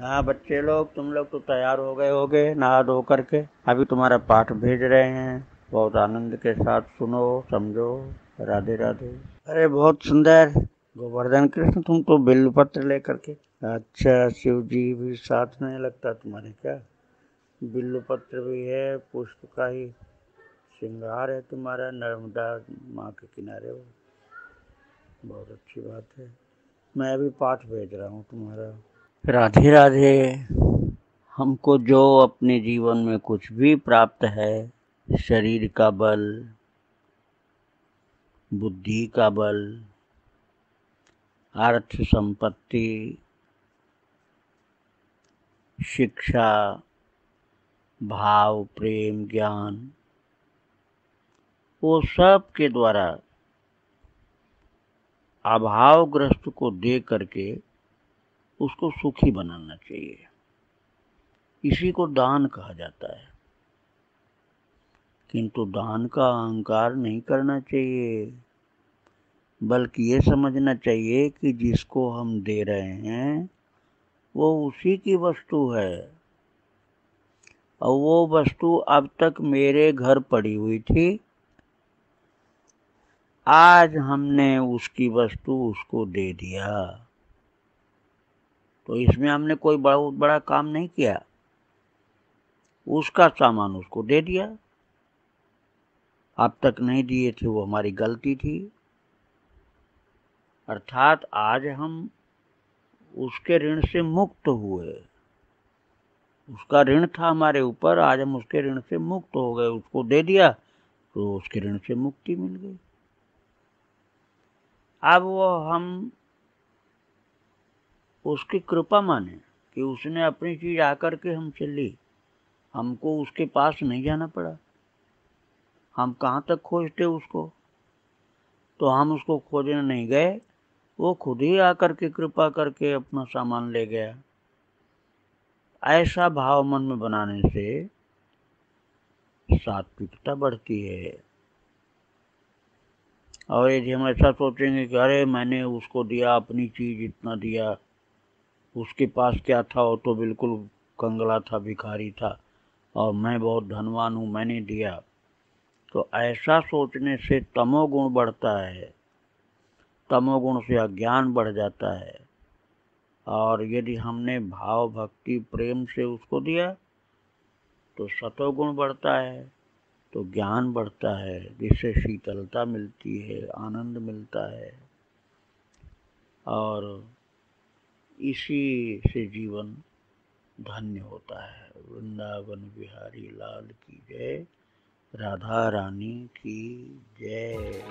हाँ बच्चे लोग, तुम लोग तो तैयार हो गए होगे, नहा धो करके। अभी तुम्हारा पाठ भेज रहे हैं। बहुत आनंद के साथ सुनो, समझो। राधे राधे। अरे, बहुत सुंदर। गोवर्धन कृष्ण, तुम तो बिल्व पत्र लेकर के। अच्छा शिव जी भी साथ में लगता तुम्हारे क्या? बिल्व पत्र भी है, पुष्प का ही श्रृंगार है तुम्हारा, नर्मदा माँ के किनारे हो। बहुत अच्छी बात है। मैं अभी पाठ भेज रहा हूँ तुम्हारा। राधे राधे, हमको जो अपने जीवन में कुछ भी प्राप्त है, शरीर का बल, बुद्धि का बल, अर्थ संपत्ति, शिक्षा, भाव, प्रेम, ज्ञान, वो सब के द्वारा अभावग्रस्त को दे करके उसको सुखी बनाना चाहिए। इसी को दान कहा जाता है। किंतु दान का अहंकार नहीं करना चाहिए, बल्कि ये समझना चाहिए कि जिसको हम दे रहे हैं, वो उसी की वस्तु है। और वो वस्तु अब तक मेरे घर पड़ी हुई थी। आज हमने उसकी वस्तु उसको दे दिया। तो इसमें हमने कोई बहुत बड़ा काम नहीं किया। उसका सामान उसको दे दिया। अब तक नहीं दिए थे वो हमारी गलती थी। अर्थात आज हम उसके ऋण से मुक्त हुए। उसका ऋण था हमारे ऊपर, आज हम उसके ऋण से मुक्त हो गए। उसको दे दिया तो उसके ऋण से मुक्ति मिल गई। अब वो हम उसकी कृपा माने कि उसने अपनी चीज़ आकर के हमसे ली। हमको उसके पास नहीं जाना पड़ा। हम कहाँ तक खोजते उसको? तो हम उसको खोजने नहीं गए। वो खुद ही आकर के कृपा करके अपना सामान ले गया। ऐसा भाव मन में बनाने से सात्विकता बढ़ती है। और यदि हम ऐसा सोचेंगे कि अरे मैंने उसको दिया, अपनी चीज़ इतना दिया उसके पास क्या था? वो तो बिल्कुल कंगला था, भिखारी था। और मैं बहुत धनवान हूँ, मैंने दिया। तो ऐसा सोचने से तमोगुण बढ़ता है। तमोगुण से अज्ञान बढ़ जाता है। और यदि हमने भाव भक्ति प्रेम से उसको दिया तो सतोगुण बढ़ता है तो ज्ञान बढ़ता है, जिससे शीतलता मिलती है, आनंद मिलता है। और इसी से जीवन धन्य होता है। वृंदावन बिहारी लाल की जय। राधा रानी की जय।